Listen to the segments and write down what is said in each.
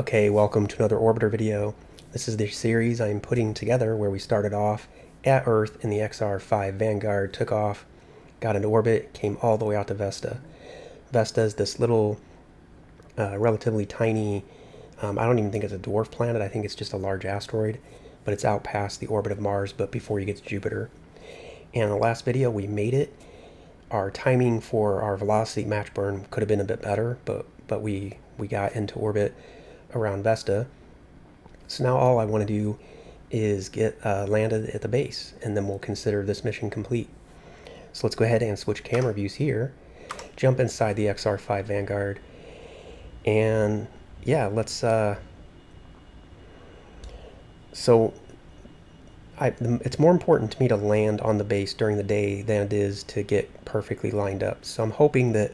Okay, welcome to another Orbiter video. This is the series I'm putting together where we started off at Earth in the XR-5 Vanguard, took off, got into orbit, came all the way out to Vesta. Vesta is this little, uh, relatively tiny, um, I don't even think it's a dwarf planet, I think it's just a large asteroid, but it's out past the orbit of Mars, but before you get to Jupiter. And in the last video, we made it. Our timing for our velocity match burn could have been a bit better, but, but we, we got into orbit around Vesta. So now all I want to do is get uh, landed at the base, and then we'll consider this mission complete. So let's go ahead and switch camera views here, jump inside the XR5 Vanguard, and yeah, let's, uh, so I, it's more important to me to land on the base during the day than it is to get perfectly lined up. So I'm hoping that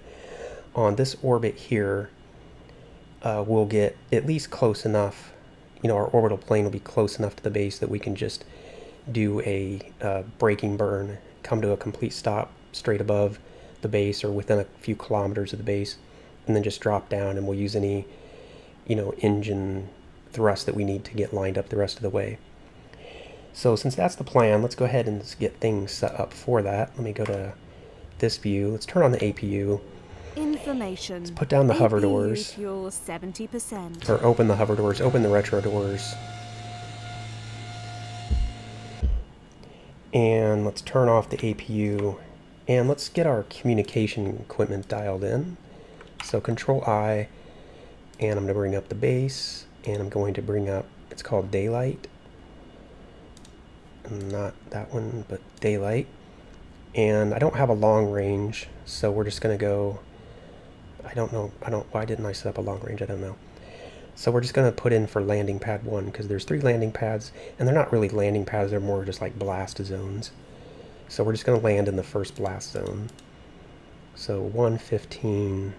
on this orbit here, uh, we'll get at least close enough, you know, our orbital plane will be close enough to the base that we can just do a uh, braking burn, come to a complete stop straight above the base or within a few kilometers of the base, and then just drop down and we'll use any, you know, engine thrust that we need to get lined up the rest of the way. So since that's the plan, let's go ahead and get things set up for that. Let me go to this view. Let's turn on the APU. Information. Let's put down the hover doors. Fuel 70%. Or open the hover doors, open the retro doors. And let's turn off the APU. And let's get our communication equipment dialed in. So control I, and I'm going to bring up the base, and I'm going to bring up, it's called daylight. Not that one, but daylight. And I don't have a long range, so we're just going to go I don't know. I don't. Why didn't I set up a long range? I don't know. So we're just going to put in for landing pad one because there's three landing pads and they're not really landing pads. They're more just like blast zones. So we're just going to land in the first blast zone. So 115,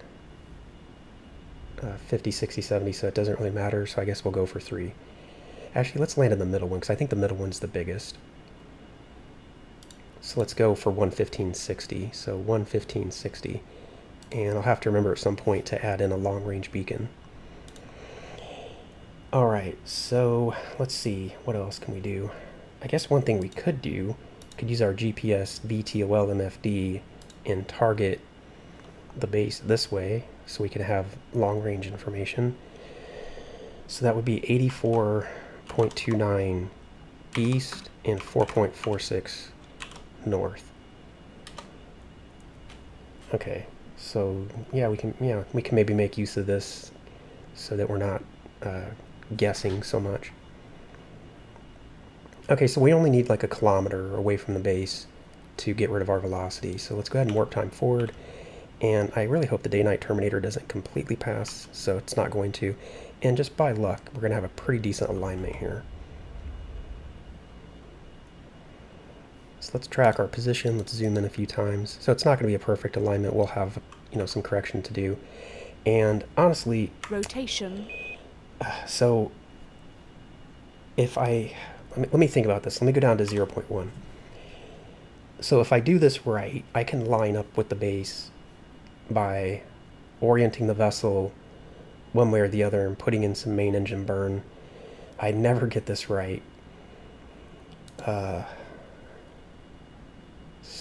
uh, 50, 60, 70. So it doesn't really matter. So I guess we'll go for three. Actually, let's land in the middle one because I think the middle one's the biggest. So let's go for 115.60. So 115.60 and I'll have to remember at some point to add in a long-range beacon. Alright, so let's see, what else can we do? I guess one thing we could do, could use our GPS VTOL MFD and target the base this way so we can have long-range information. So that would be 84.29 east and 4.46 north. Okay, so yeah, we can yeah we can maybe make use of this so that we're not uh, guessing so much. Okay, so we only need like a kilometer away from the base to get rid of our velocity. So let's go ahead and warp time forward. And I really hope the day-night Terminator doesn't completely pass, so it's not going to. And just by luck, we're going to have a pretty decent alignment here. So let's track our position. Let's zoom in a few times. So it's not going to be a perfect alignment. We'll have, you know, some correction to do. And honestly... Rotation. So if I... Let me, let me think about this. Let me go down to 0 0.1. So if I do this right, I can line up with the base by orienting the vessel one way or the other and putting in some main engine burn. I never get this right. Uh,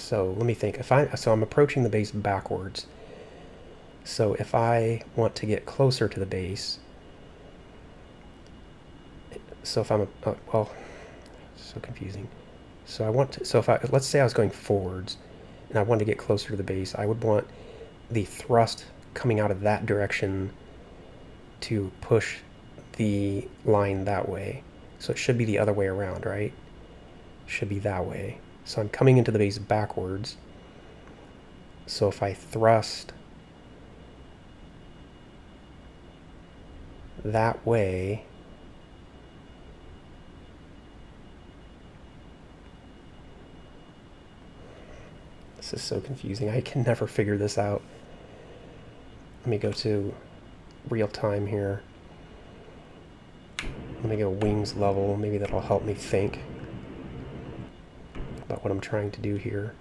so let me think. If I so I'm approaching the base backwards. So if I want to get closer to the base, so if I'm oh, well, so confusing. So I want to. So if I let's say I was going forwards, and I wanted to get closer to the base, I would want the thrust coming out of that direction to push the line that way. So it should be the other way around, right? Should be that way. So I'm coming into the base backwards. So if I thrust that way, this is so confusing. I can never figure this out. Let me go to real time here. Let me go wings level. Maybe that'll help me think about what I'm trying to do here.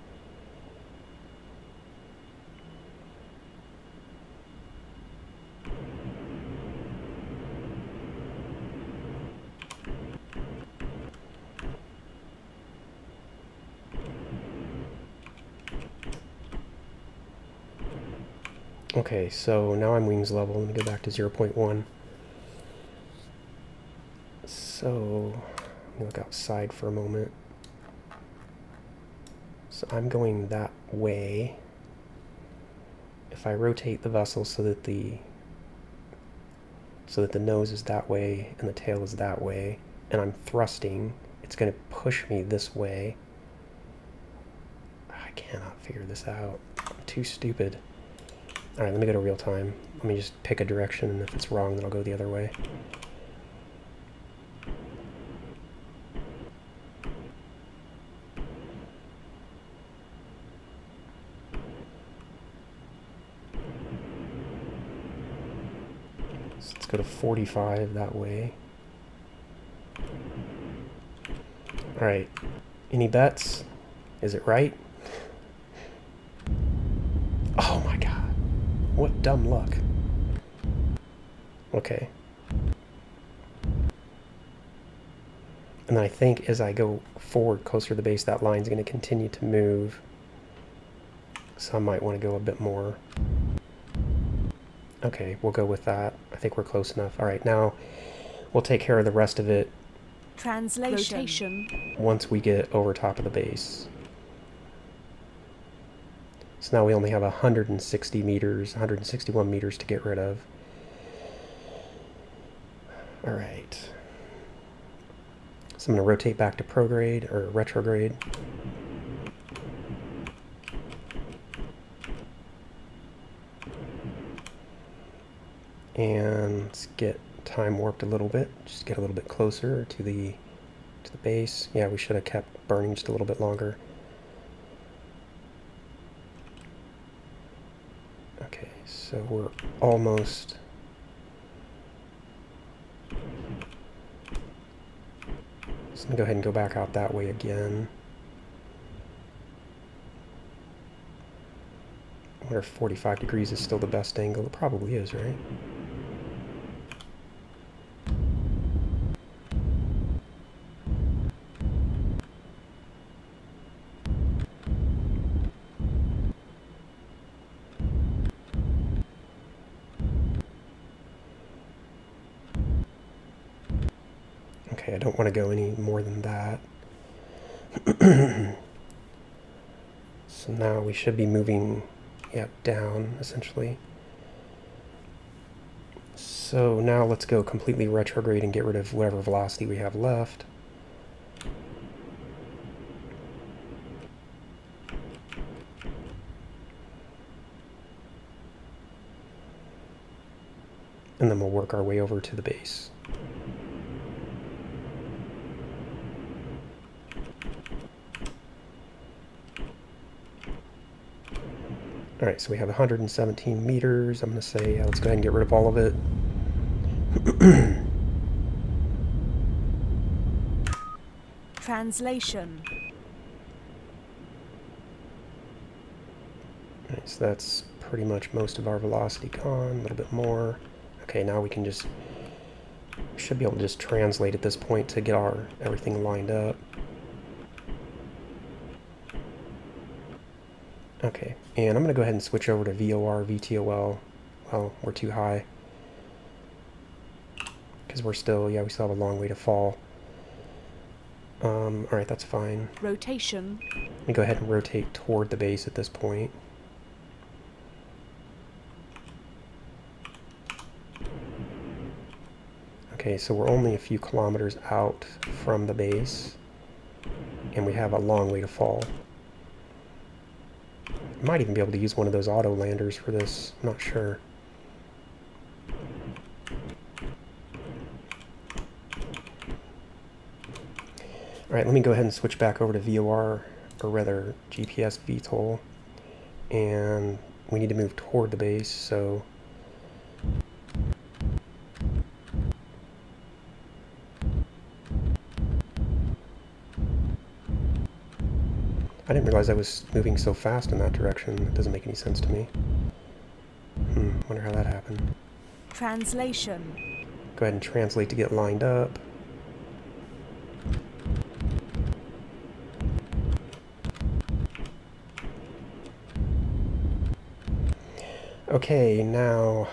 Okay, so now I'm wings level. Let me go back to 0 0.1. So, let me look outside for a moment. So I'm going that way. If I rotate the vessel so that the so that the nose is that way and the tail is that way, and I'm thrusting, it's going to push me this way. I cannot figure this out. I'm too stupid. Alright, let me go to real time. Let me just pick a direction, and if it's wrong, then I'll go the other way. Let's go to 45 that way. Alright, any bets? Is it right? Oh my god. What dumb luck. Okay. And I think as I go forward closer to the base, that line's going to continue to move. So I might want to go a bit more. Okay, we'll go with that. Think we're close enough. All right, now we'll take care of the rest of it Translation. Once we get over top of the base. So now we only have 160 meters, 161 meters to get rid of. All right. So I'm going to rotate back to prograde or retrograde. And let's get time warped a little bit. Just get a little bit closer to the to the base. Yeah, we should have kept burning just a little bit longer. Okay, so we're almost Just gonna go ahead and go back out that way again. I wonder if 45 degrees is still the best angle. It probably is, right? Okay, I don't want to go any more than that. so now should be moving, yeah, down, essentially. So now let's go completely retrograde and get rid of whatever velocity we have left. And then we'll work our way over to the base. All right, so we have 117 meters. I'm going to say, yeah, let's go ahead and get rid of all of it. Translation. All right, so that's pretty much most of our velocity gone, a little bit more. Okay, now we can just, should be able to just translate at this point to get our everything lined up. Okay, and I'm going to go ahead and switch over to VOR, VTOL. Well, we're too high. Because we're still, yeah, we still have a long way to fall. Um, alright, that's fine. Rotation. Let me go ahead and rotate toward the base at this point. Okay, so we're only a few kilometers out from the base, and we have a long way to fall. Might even be able to use one of those auto landers for this, I'm not sure. Alright, let me go ahead and switch back over to VOR, or rather GPS VTOL, and we need to move toward the base, so I didn't realize I was moving so fast in that direction. It doesn't make any sense to me. Hmm, wonder how that happened. Translation. Go ahead and translate to get lined up. Okay, now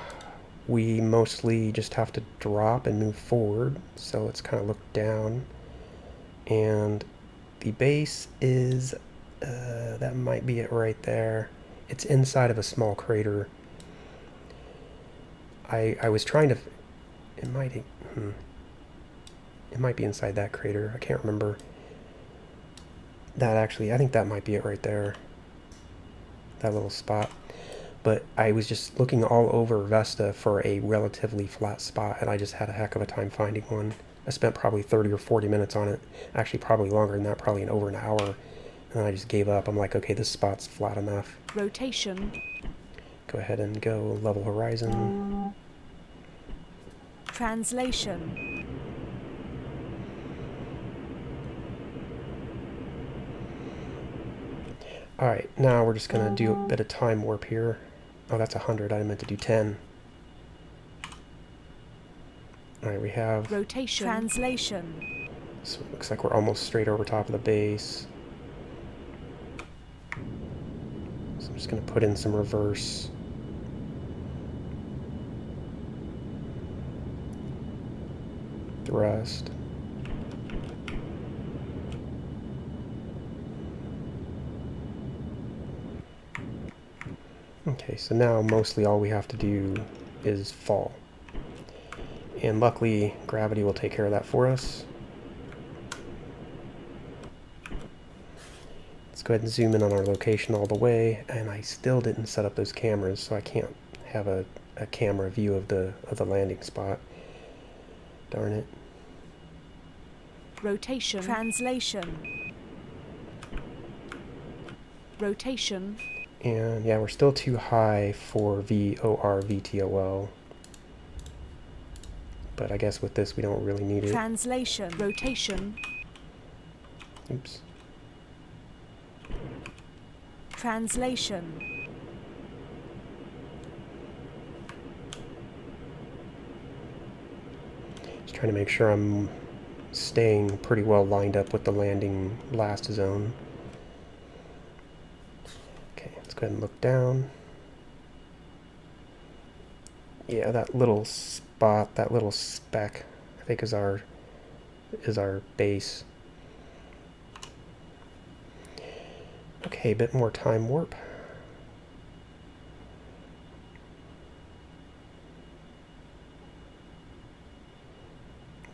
we mostly just have to drop and move forward. So let's kind of look down. And the base is, uh, that might be it right there. It's inside of a small crater. I, I was trying to, it might, hmm, it might be inside that crater. I can't remember. That actually, I think that might be it right there. That little spot but I was just looking all over Vesta for a relatively flat spot, and I just had a heck of a time finding one. I spent probably 30 or 40 minutes on it, actually probably longer than that, probably an over an hour, and I just gave up. I'm like, okay, this spot's flat enough. Rotation. Go ahead and go level horizon. Translation. Alright, now we're just going to do a bit of time warp here. Oh, that's 100. I meant to do 10. Alright, we have... Rotation. Translation. So it looks like we're almost straight over top of the base. So I'm just going to put in some reverse. Thrust. Okay, so now mostly all we have to do is fall. And luckily, gravity will take care of that for us. Let's go ahead and zoom in on our location all the way, and I still didn't set up those cameras, so I can't have a, a camera view of the of the landing spot. Darn it. Rotation. Translation. Rotation. And yeah, we're still too high for VOR VTOL. But I guess with this we don't really need it. Translation. Rotation. Oops. Translation. Just trying to make sure I'm staying pretty well lined up with the landing blast zone. Okay, let's go ahead and look down. Yeah, that little spot, that little speck, I think is our is our base. Okay, a bit more time warp.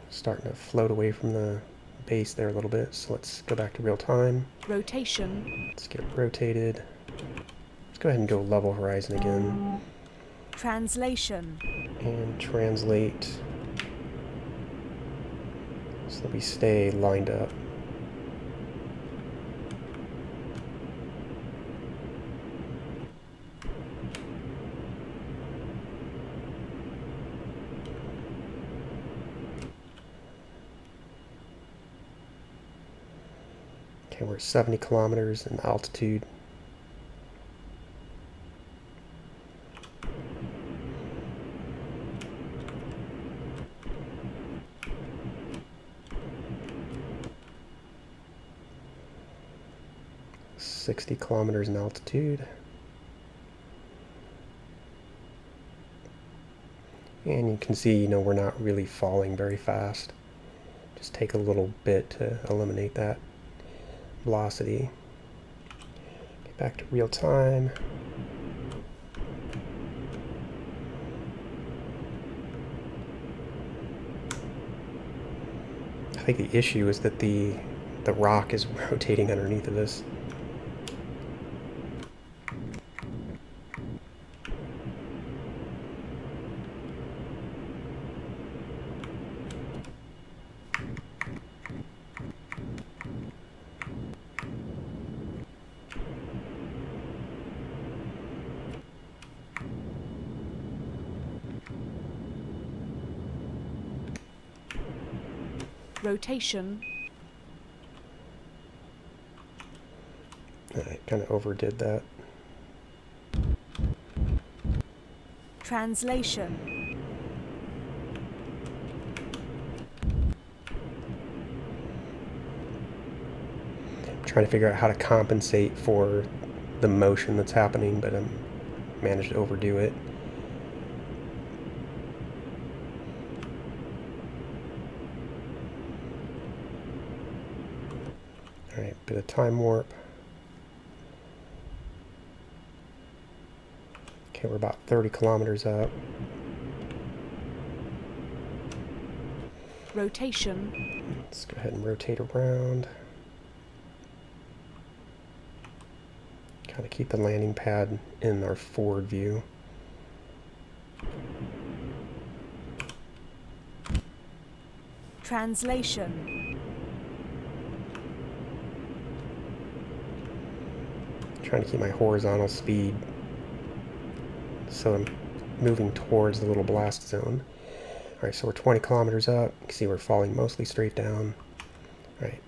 Starting to float away from the base there a little bit, so let's go back to real time. Rotation. Let's get rotated. Let's go ahead and go level horizon again. Translation. And translate so that we stay lined up. Okay, 70 kilometers in altitude. 60 kilometers in altitude. And you can see, you know, we're not really falling very fast. Just take a little bit to eliminate that velocity. Get back to real time. I think the issue is that the the rock is rotating underneath of us. Rotation. I kind of overdid that. Translation. I'm trying to figure out how to compensate for the motion that's happening, but I'm managed to overdo it. Alright, bit of time warp. Okay, we're about 30 kilometers up. Rotation. Let's go ahead and rotate around. Kind of keep the landing pad in our forward view. Translation. Trying to keep my horizontal speed so I'm moving towards the little blast zone. Alright, so we're 20 kilometers up. You can see we're falling mostly straight down. Alright,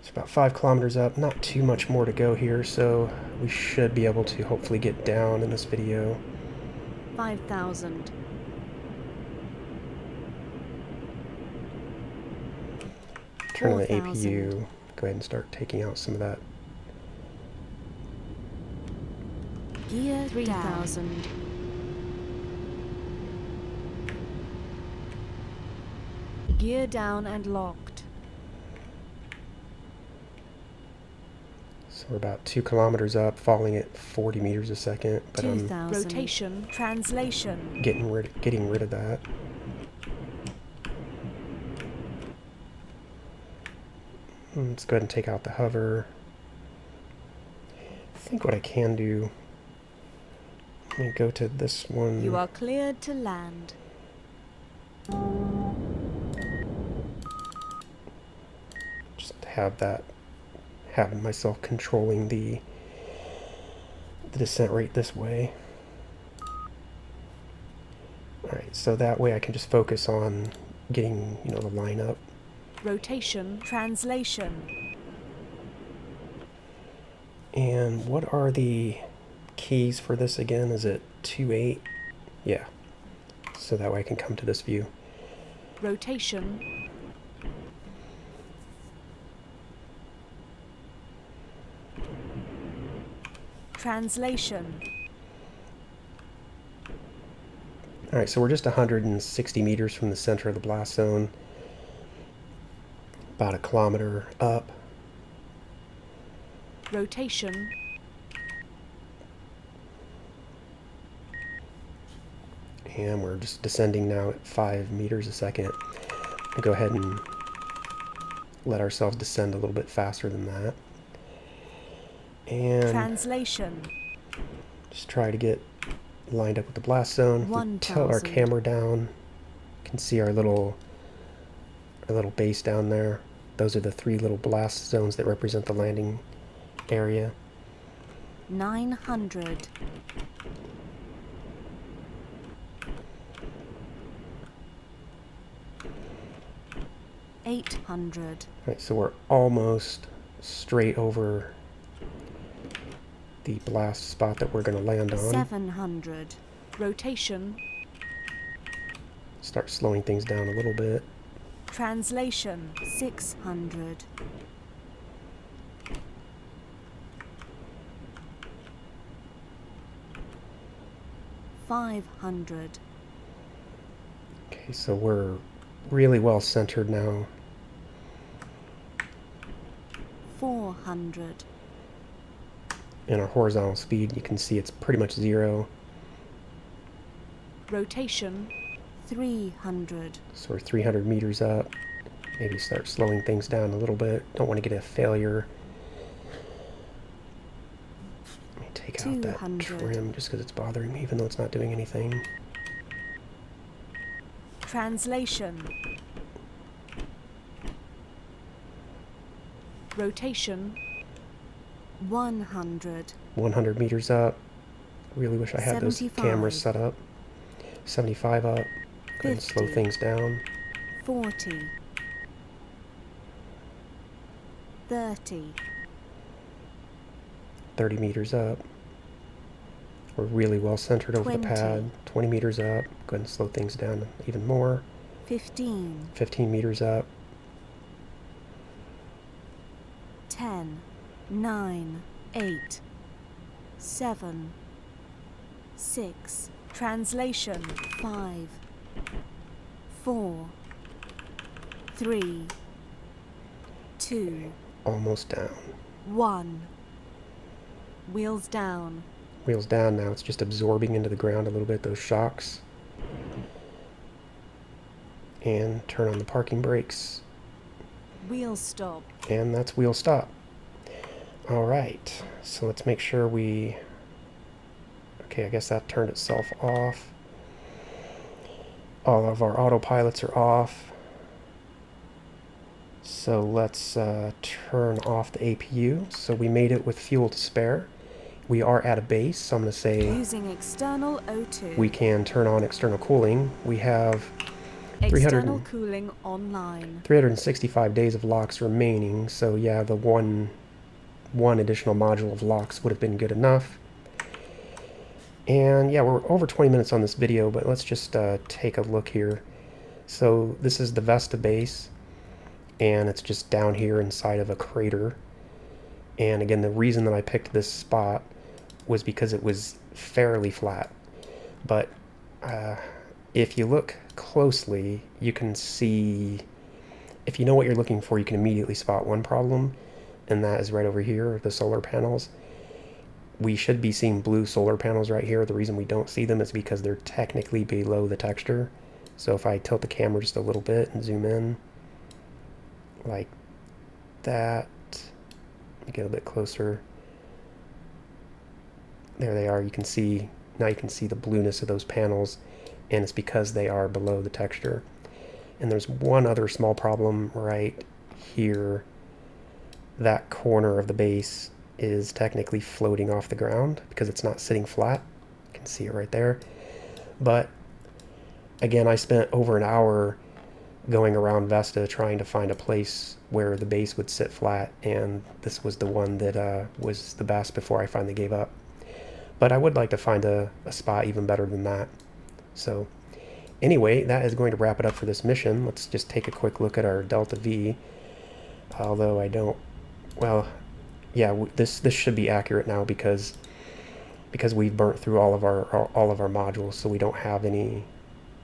it's about 5 kilometers up. Not too much more to go here, so we should be able to hopefully get down in this video. 5,000. Turn on the APU. Go ahead and start taking out some of that. Gear 3,000. Gear down and locked. So we're about 2 kilometers up, falling at 40 meters a second, but I'm 2,000. Rotation. Translation. getting rid, getting rid of that. Let's go ahead and take out the hover. I think what I can do, let me go to this one. You are cleared to land. just have that, having myself controlling the the descent rate this way. Alright, so that way I can just focus on getting, you know, the line up. Rotation. Translation. And what are the keys for this again? Is it 2-8? Yeah. So that way I can come to this view. Rotation. Translation. Alright, so we're just 160 meters from the center of the blast zone. About a kilometer up. Rotation. And we're just descending now at 5 meters a second. We'll go ahead and let ourselves descend a little bit faster than that. And Translation. just try to get lined up with the blast zone. We tilt our camera down, you can see our little our little base down there. Those are the three little blast zones that represent the landing area. 900. Eight hundred. Right, so we're almost straight over the blast spot that we're going to land on. Seven hundred. Rotation. Start slowing things down a little bit. Translation. Six hundred. Five hundred. Okay, so we're really well centered now. Four hundred. And our horizontal speed, you can see it's pretty much zero. Rotation. Three hundred. So we're 300 meters up. Maybe start slowing things down a little bit. Don't want to get a failure. Let me take out that trim just because it's bothering me, even though it's not doing anything. Translation. Rotation. 100. 100 meters up. Really wish I had those cameras set up. 75 up. Go ahead and slow things down. 40. 30. 30 meters up. We're really well centered over the pad. 20 meters up. Go ahead and slow things down even more. 15. 15 meters up. 10. 9. 8. 7. 6. Translation 5. 4. 3. 2. Almost down. 1. Wheels down. Wheels down now. It's just absorbing into the ground a little bit, those shocks. And turn on the parking brakes. Wheel stop. And that's wheel stop. All right, so let's make sure we... Okay, I guess that turned itself off. All of our autopilots are off. So let's uh, turn off the APU. So we made it with fuel to spare. We are at a base, so I'm going to say Using external O2. we can turn on external cooling. We have 300 external cooling online. 365 days of LOX remaining, so yeah, the one one additional module of LOX would have been good enough. And yeah, we're over 20 minutes on this video, but let's just uh, take a look here. So this is the Vesta base, and it's just down here inside of a crater. And again, the reason that I picked this spot was because it was fairly flat. But uh, if you look closely, you can see, if you know what you're looking for, you can immediately spot one problem, and that is right over here, the solar panels. We should be seeing blue solar panels right here. The reason we don't see them is because they're technically below the texture. So if I tilt the camera just a little bit and zoom in, like that, get a bit closer. There they are. You can see, now you can see the blueness of those panels, and it's because they are below the texture. And there's one other small problem right here. That corner of the base is technically floating off the ground because it's not sitting flat. You can see it right there. But again, I spent over an hour going around Vesta trying to find a place where the base would sit flat, and this was the one that uh, was the best before I finally gave up. But I would like to find a, a spot even better than that. So anyway, that is going to wrap it up for this mission. Let's just take a quick look at our Delta V. Although I don't, well, yeah, this this should be accurate now because because we've burnt through all of our all- all of our modules, so we don't have any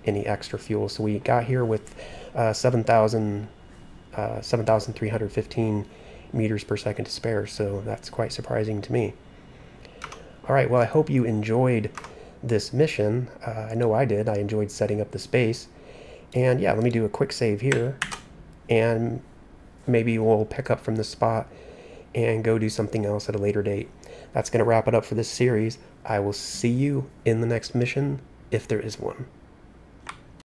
any extra fuel. So we got here with uh, 7,000 uh, 7,315 meters per second to spare. So that's quite surprising to me. All right, well, I hope you enjoyed this mission. Uh, I know I did. I enjoyed setting up the space. And yeah, let me do a quick save here. And maybe we'll pick up from this spot and go do something else at a later date. That's going to wrap it up for this series. I will see you in the next mission, if there is one.